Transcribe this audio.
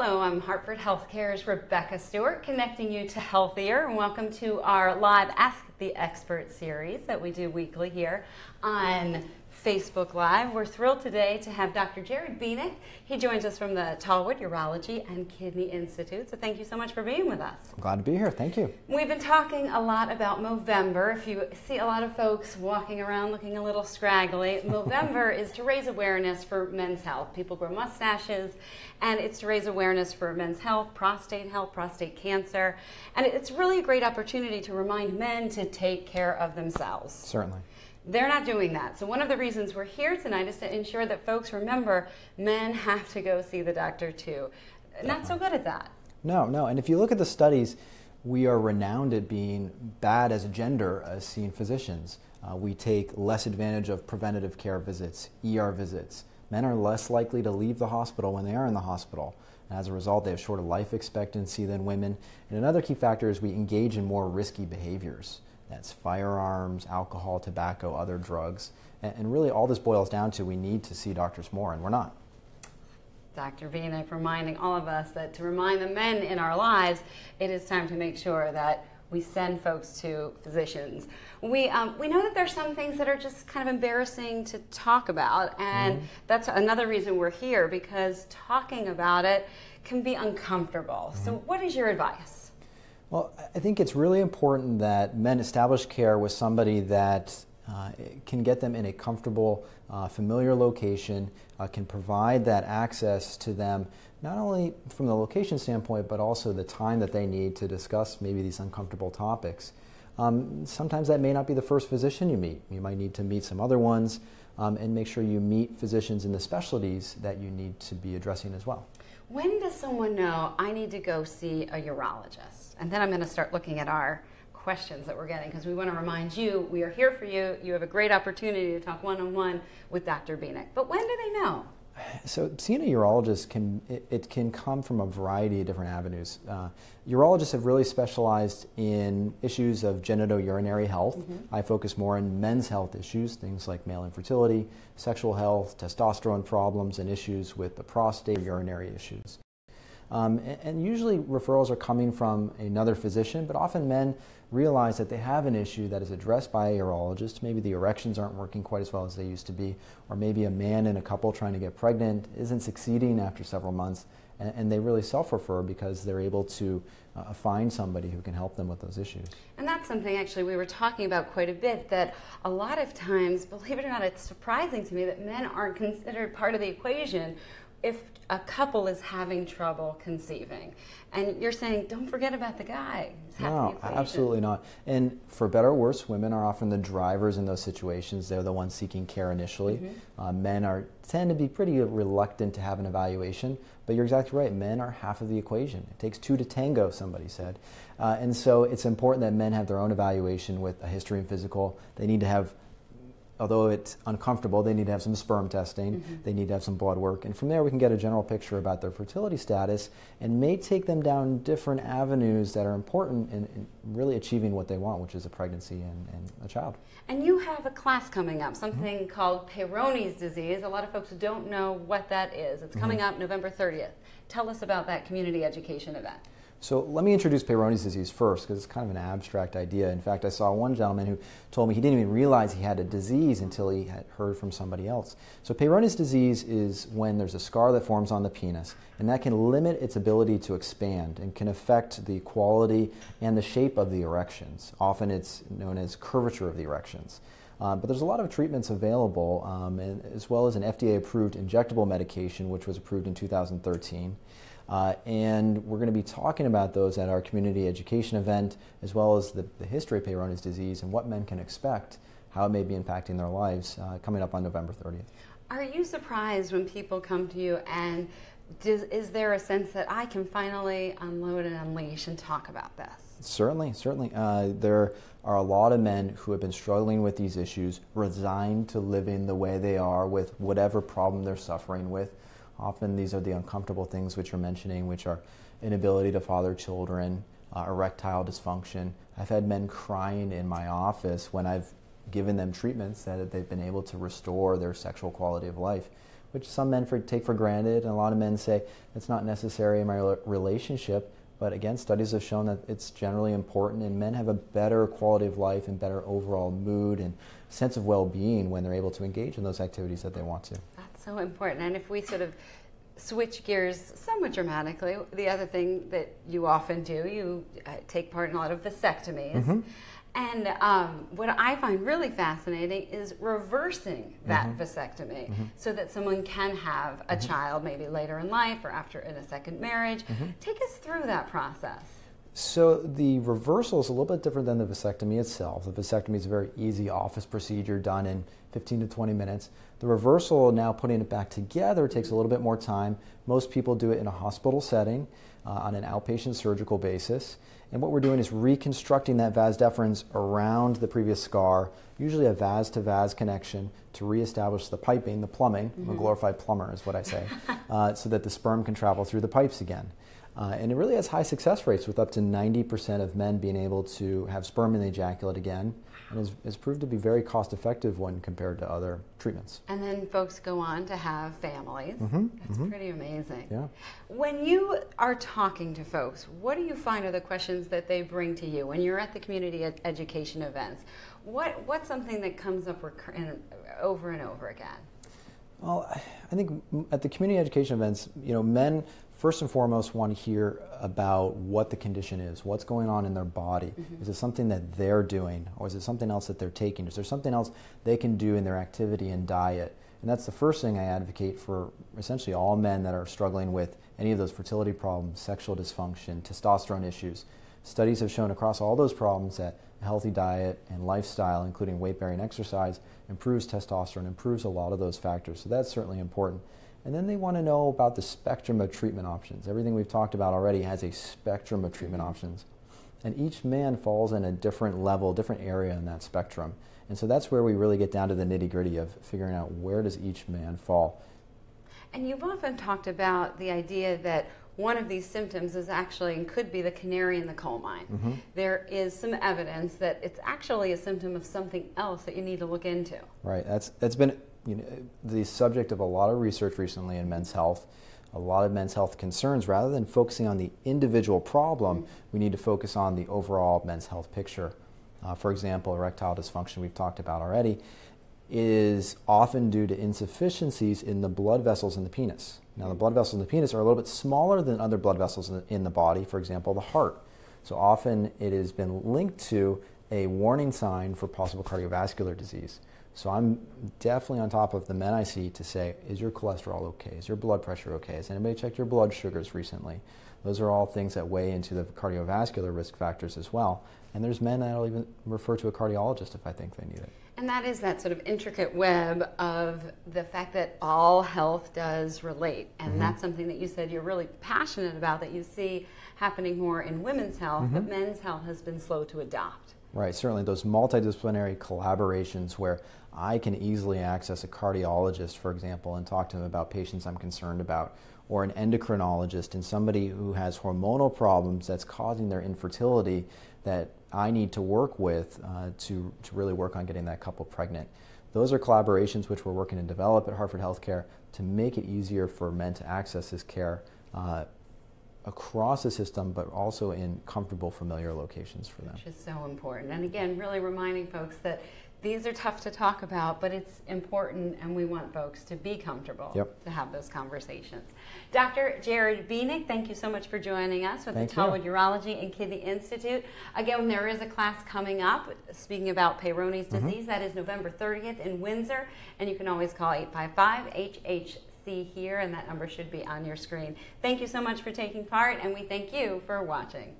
Hello, I'm Hartford Healthcare's Rebecca Stewart, connecting you to healthier, and welcome to our live Ask the Expert series that we do weekly here on Facebook Live. We're thrilled today to have Dr. Jared Bieniek. He joins us from the Tallwood Urology and Kidney Institute. So thank you so much for being with us. I'm glad to be here. Thank you. We've been talking a lot about Movember. If you see a lot of folks walking around looking a little scraggly, Movember is to raise awareness for men's health. People grow mustaches, and it's to raise awareness for men's health, prostate health, prostate cancer. And it's really a great opportunity to remind men to take care of themselves. Certainly. They're not doing that. So, one of the reasons we're here tonight is to ensure that folks remember men have to go see the doctor too. Not so good at that. No, no. And if you look at the studies, we are renowned at being bad as a gender as seeing physicians. Uh, we take less advantage of preventative care visits, ER visits. Men are less likely to leave the hospital when they are in the hospital. And as a result, they have shorter life expectancy than women. And another key factor is we engage in more risky behaviors. That's firearms, alcohol, tobacco, other drugs. And, and really, all this boils down to we need to see doctors more, and we're not. Dr. Bieniek reminding all of us that to remind the men in our lives, it is time to make sure that we send folks to physicians. We, um, we know that there's some things that are just kind of embarrassing to talk about, and mm-hmm. that's another reason we're here because talking about it can be uncomfortable. Mm-hmm. So, what is your advice? Well, I think it's really important that men establish care with somebody that uh, can get them in a comfortable, uh, familiar location, uh, can provide that access to them, not only from the location standpoint, but also the time that they need to discuss maybe these uncomfortable topics. Um, sometimes that may not be the first physician you meet. You might need to meet some other ones um, and make sure you meet physicians in the specialties that you need to be addressing as well. When does someone know I need to go see a urologist? And then I'm going to start looking at our questions that we're getting because we want to remind you we are here for you. You have a great opportunity to talk one on one with Dr. Bieniek. But when do they know? So seeing a urologist can it, it, can come from a variety of different avenues. Uh, urologists have really specialized in issues of genitourinary health. Mm-hmm. I focus more on men's health issues, things like male infertility, sexual health, testosterone problems, and issues with the prostate, urinary issues. Um, and, and, usually referrals are coming from another physician, but often men realize that they have an issue that is addressed by a urologist. Maybe the erections aren't working quite as well as they used to be, or maybe a man in a couple trying to get pregnant isn't succeeding after several months, and, and they really self refer because they're able to uh, find somebody who can help them with those issues. And that's something actually we were talking about quite a bit that a lot of times, believe it or not, it's surprising to me that men aren't considered part of the equation if a couple is having trouble conceiving. And you're saying don't forget about the guy. No absolutely not. And for better or worse women are often the drivers in those situations. They're the ones seeking care initially. Mm-hmm. uh, men are tend to be pretty reluctant to have an evaluation. But you're exactly right. Men are half of the equation. It takes two to tango somebody said. Uh, and so it's important that men have their own evaluation with a history and physical. They need to have although it's uncomfortable, they need to have some sperm testing, mm-hmm. they need to have some blood work, and from there we can get a general picture about their fertility status and may take them down different avenues that are important in, in really achieving what they want, which is a pregnancy and, and a child. And you have a class coming up, something mm-hmm. called Peyronie's disease. A lot of folks don't know what that is. It's coming mm-hmm. up November 30th. Tell us about that community education event. So let me introduce Peyronie's disease first because it's kind of an abstract idea. In fact, I saw one gentleman who told me he didn't even realize he had a disease until he had heard from somebody else. So Peyronie's disease is when there's a scar that forms on the penis, and that can limit its ability to expand and can affect the quality and the shape of the erections. Often it's known as curvature of the erections. Uh, but there's a lot of treatments available, um, and, as well as an FDA approved injectable medication, which was approved in 2013. Uh, and we're going to be talking about those at our community education event, as well as the, the history of Peyronie's disease and what men can expect, how it may be impacting their lives, uh, coming up on November 30th. Are you surprised when people come to you and does, is there a sense that I can finally unload and unleash and talk about this? Certainly, certainly. Uh, there are a lot of men who have been struggling with these issues, resigned to living the way they are with whatever problem they're suffering with. Often these are the uncomfortable things which you're mentioning, which are inability to father children, uh, erectile dysfunction. I've had men crying in my office when I've given them treatments that they've been able to restore their sexual quality of life. which some men for, take for granted, and a lot of men say it's not necessary in my relationship. But again, studies have shown that it's generally important, and men have a better quality of life and better overall mood and sense of well being when they're able to engage in those activities that they want to. So important. And if we sort of switch gears somewhat dramatically, the other thing that you often do, you uh, take part in a lot of vasectomies. Mm-hmm. And um, what I find really fascinating is reversing that mm-hmm. vasectomy mm-hmm. so that someone can have a mm-hmm. child maybe later in life or after in a second marriage. Mm-hmm. Take us through that process. So the reversal is a little bit different than the vasectomy itself. The vasectomy is a very easy office procedure done in 15 to 20 minutes. The reversal, now putting it back together, takes a little bit more time. Most people do it in a hospital setting uh, on an outpatient surgical basis. And what we're doing is reconstructing that vas deferens around the previous scar, usually a vas to vas connection to reestablish the piping, the plumbing. Mm-hmm. I'm a mm-hmm. glorified plumber, is what I say, uh, so that the sperm can travel through the pipes again. Uh, and it really has high success rates with up to 90% of men being able to have sperm in the ejaculate again and has, is proved to be very cost effective when compared to other treatments. And then folks go on to have families. Mm-hmm, That's mm-hmm. pretty amazing. Yeah. When you are talking to folks, what do you find are the questions that they bring to you when you're at the community ed- education events? What what's something that comes up recur- in, over and over again? Well, I think at the community education events, you know, men first and foremost want to hear about what the condition is, what's going on in their body. Mm-hmm. Is it something that they're doing, or is it something else that they're taking? Is there something else they can do in their activity and diet? And that's the first thing I advocate for essentially all men that are struggling with any of those fertility problems, sexual dysfunction, testosterone issues. Studies have shown across all those problems that a healthy diet and lifestyle, including weight bearing exercise, improves testosterone, improves a lot of those factors. So that's certainly important. And then they want to know about the spectrum of treatment options. Everything we've talked about already has a spectrum of treatment options. And each man falls in a different level, different area in that spectrum. And so that's where we really get down to the nitty gritty of figuring out where does each man fall. And you've often talked about the idea that one of these symptoms is actually and could be the canary in the coal mine. Mm-hmm. There is some evidence that it's actually a symptom of something else that you need to look into. Right. That's that's been you know, the subject of a lot of research recently in men's health, a lot of men's health concerns. Rather than focusing on the individual problem, we need to focus on the overall men's health picture. Uh, for example, erectile dysfunction, we've talked about already, is often due to insufficiencies in the blood vessels in the penis. Now, the blood vessels in the penis are a little bit smaller than other blood vessels in the, in the body, for example, the heart. So often it has been linked to a warning sign for possible cardiovascular disease. So I'm definitely on top of the men I see to say, is your cholesterol okay? Is your blood pressure okay? Has anybody checked your blood sugars recently? Those are all things that weigh into the cardiovascular risk factors as well. And there's men that'll even refer to a cardiologist if I think they need it. And that is that sort of intricate web of the fact that all health does relate. And mm-hmm. that's something that you said you're really passionate about, that you see happening more in women's health, mm-hmm. but men's health has been slow to adopt. Right, certainly those multidisciplinary collaborations where I can easily access a cardiologist, for example, and talk to them about patients I'm concerned about, or an endocrinologist and somebody who has hormonal problems that's causing their infertility that I need to work with uh, to, to really work on getting that couple pregnant. Those are collaborations which we're working to develop at Hartford Healthcare to make it easier for men to access this care uh, across the system, but also in comfortable, familiar locations for them. Which is so important. And again, really reminding folks that these are tough to talk about, but it's important, and we want folks to be comfortable yep. to have those conversations. Dr. Jared Bieniek, thank you so much for joining us with thank the Tallwood Urology and Kidney Institute. Again, there is a class coming up speaking about Peyronie's mm-hmm. disease. That is November 30th in Windsor, and you can always call 855 HHC here, and that number should be on your screen. Thank you so much for taking part, and we thank you for watching.